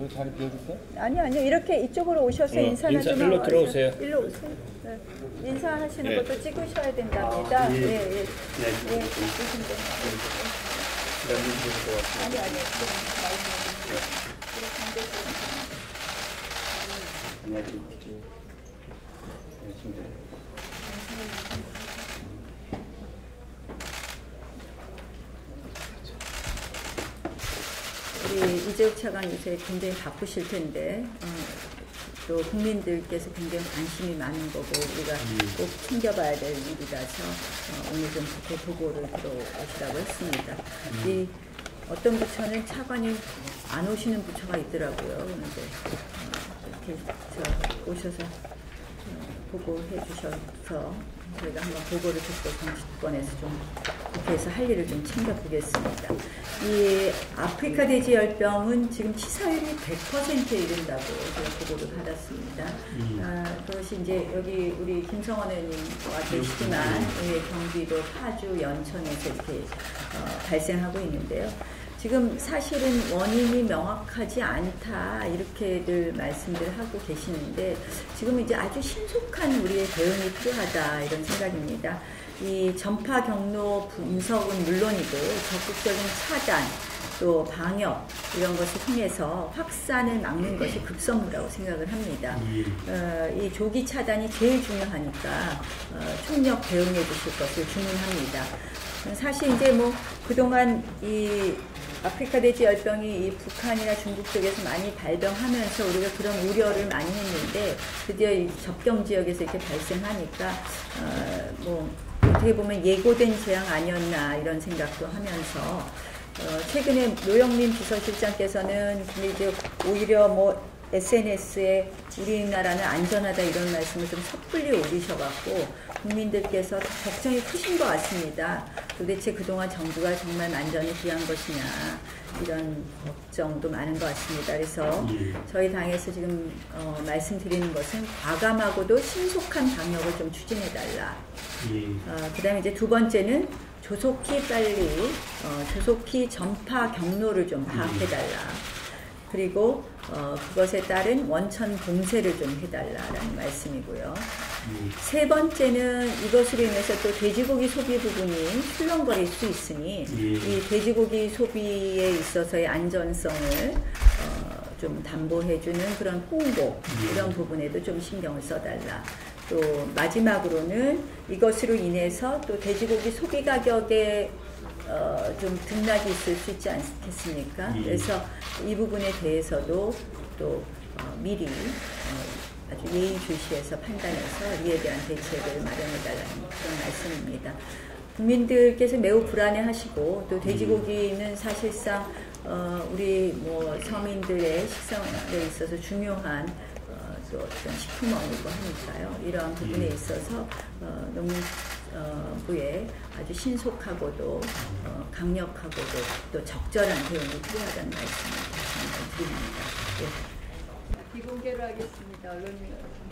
여기 자리 비워줄까? 아니요, 아니요. 이렇게 이쪽으로 오셔서 어, 인사나 인사, 좀 일로 하고 들어오세요. 와서 일로 오세요. 네. 인사하시는 네. 것도 찍으셔야 된답니다. 아, 예, 예. 예. 네. 예, 찍으시면 됩니다. 아니, 아니. 네, 우리 이재욱 차관 요새 굉장히 바쁘실 텐데 어, 또 국민들께서 굉장히 관심이 많은 거고 우리가 꼭 챙겨봐야 될 일이라서 어, 오늘 좀 국회 보고를 들어오시라고 했습니다. 이 어떤 부처는 차관이 안 오시는 부처가 있더라고요. 그런데 어, 이렇게 저 오셔서 어, 보고해 주셔서 저희가 한번 보고를 듣고 정치권에서 좀 국회에서 할 일을 좀 챙겨보겠습니다. 이 아프리카 돼지 열병은 지금 치사율이 100%에 이른다고 보고를 받았습니다. 아, 그것이 이제 여기 우리 김성원 의원님과 계시지만 예, 경기도 파주 연천에서 이렇게 어, 발생하고 있는데요. 지금 사실은 원인이 명확하지 않다 이렇게들 말씀들을 하고 계시는데 지금 이제 아주 신속한 우리의 대응이 필요하다 이런 생각입니다. 이 전파 경로 분석은 물론이고 적극적인 차단 또 방역 이런 것을 통해서 확산을 막는 것이 급선무라고 생각을 합니다. 어, 이 조기 차단이 제일 중요하니까 어, 총력 대응해 주실 것을 주문합니다. 사실 이제 뭐 그동안 이 아프리카 돼지 열병이 이 북한이나 중국 쪽에서 많이 발병하면서 우리가 그런 우려를 많이 했는데 드디어 이 접경 지역에서 이렇게 발생하니까 어, 뭐 어떻게 보면 예고된 재앙 아니었나 이런 생각도 하면서 어, 최근에 노영민 비서실장께서는 이제 오히려 뭐 SNS에 우리나라는 안전하다 이런 말씀을 좀 섣불리 올리셔갖고 국민들께서 걱정이 크신 것 같습니다. 도대체 그동안 정부가 정말 안전을 기한 것이냐 이런 걱정도 많은 것 같습니다. 그래서 저희 당에서 지금 어, 말씀드리는 것은 과감하고도 신속한 방역을 좀 추진해달라. 어, 그 다음에 이제 두 번째는 조속히 빨리 어, 조속히 전파 경로를 좀 파악해달라. 그리고 어, 그것에 따른 원천 봉쇄를 좀 해달라라는 말씀이고요. 세 번째는 이것으로 인해서 또 돼지고기 소비 부분이 출렁거릴 수 있으니 이 돼지고기 소비에 있어서의 안전성을 어, 좀 담보해주는 그런 홍보 이런 부분에도 좀 신경을 써달라. 또 마지막으로는 이것으로 인해서 또 돼지고기 소비 가격에 어, 좀 등락이 있을 수 있지 않겠습니까? 예. 그래서 이 부분에 대해서도 또 어, 미리 어, 아주 예의주시해서 판단해서 이에 대한 대책을 마련해달라는 그런 말씀입니다. 국민들께서 매우 불안해하시고 또 돼지고기는 사실상 어, 우리 뭐 서민들의 식생활에 있어서 중요한 어, 또 어떤 식품원이고 하니까요. 이러한 부분에 있어서 어, 농 림부에 아주 신속하고도 어, 강력하고도 또 적절한 대응이 필요하다는 말씀을 드립니다. 예. 비공개로 하겠습니다. 여러분.